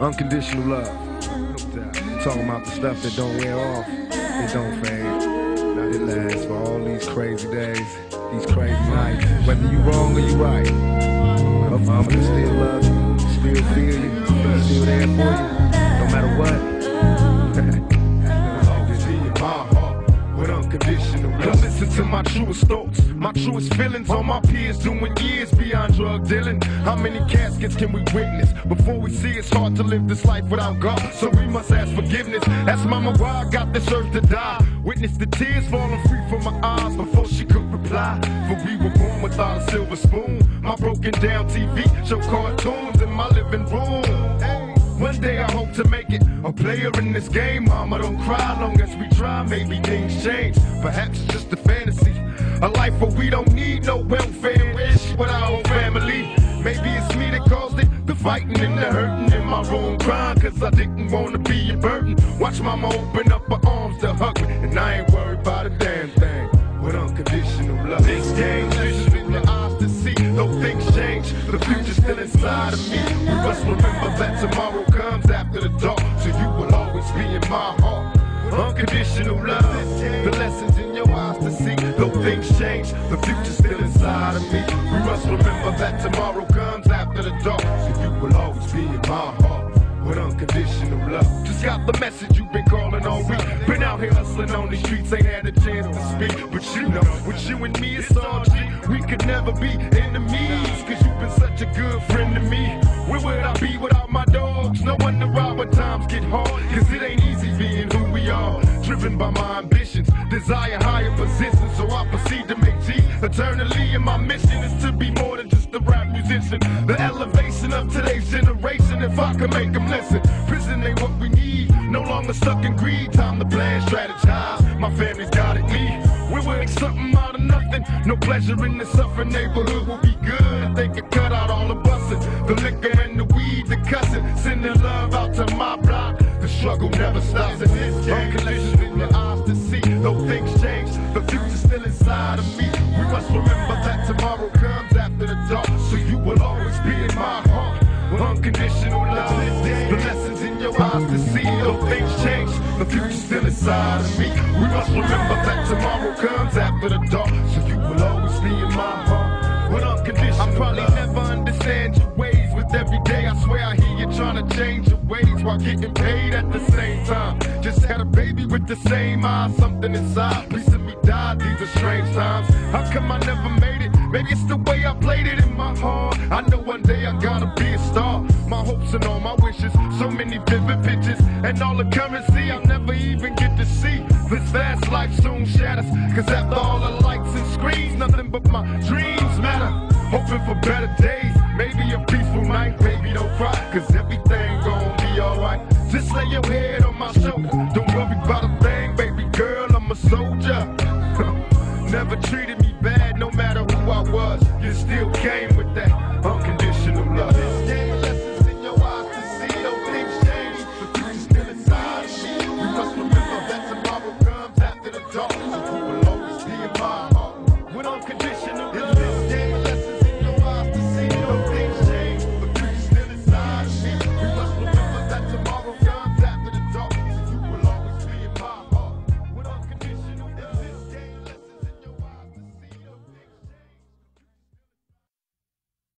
Unconditional love. Talking about the stuff that don't wear off, it don't fade. Now it lasts for all these crazy days, these crazy nights. Whether you wrong or you right, I'm, gonna still love you, still feel you, still there for you, no matter what. unconditional love. Listen to my truest thoughts, my truest feelings All my peers doing years beyond drug dealing. How many caskets can we witness before we see it's hard to live this life without God? So we must ask forgiveness. Ask mama why I got this earth to die. Witness the tears falling free from my eyes before she could reply. For we were born without a silver spoon. My broken down TV show cartoons in my living room. One day I hope to make it a player in this game. Mama, don't cry long as we try. Maybe things change. Perhaps it's just a fantasy. A life where we don't need no welfare with our fighting and the hurting in my room crying. Cause I didn't wanna be a burden. Watch mama open up her arms to hug me. And I ain't worried about a damn thing. With unconditional love. Things change. Listen in your eyes to see. Though things change, the future's still inside of me. We must remember that tomorrow comes after the dark. So you will always be in my heart. Unconditional love. The lessons in your eyes to see. Though things change, the future's still inside of me. We must remember that tomorrow comes after the dark. Be in my heart. With unconditional love. Just got the message you've been calling all week. Been out here hustling on these streets, ain't had a chance to speak. But you know, with you and me, it's all G. We could never be enemies. Cause you've been such a good friend to me. Where would I be without my dogs? No wonder why when times get hard. Cause it ain't easy being who we are. Driven by my ambitions, desire higher positions. So I proceed to make G eternally. And my mission is to be more than just a rap musician. The elevation of today's generation, if I can make them listen. Prison ain't what we need. No longer stuck in greed. Time to plan, strategize. My family's got it me. We will make something out of nothing. No pleasure in the suffering neighborhood will be good if they can cut out all the busting. The liquor and the weed, the cussing. Sending love out to my block. The struggle never stops in this game. Will always be in my heart. With unconditional love. The lessons in your eyes to see. Though things change, the future's still inside of me. We must remember that tomorrow comes after the dark. So you will always be in my heart. With unconditional I probably never understand your ways. With every day, I swear I hear you trying to change your ways while getting paid at the same time. Just had a baby with the same eyes, something inside. Please me died, these are strange times. How come I never made it? Maybe it's the way I played it in my heart. I know one day I gotta be a star. My hopes and all my wishes, so many vivid pictures, and all the currency I'll never even get to see. This fast life soon shatters, cause after all the lights and screens, nothing but my dreams matter. Hoping for better days, maybe a peaceful night, baby don't cry, cause everything gon' be alright. Just lay your head on my shoulder, don't worry about a thing, baby girl, I'm a soldier. Never treated me bad, no matter who I was, you still came.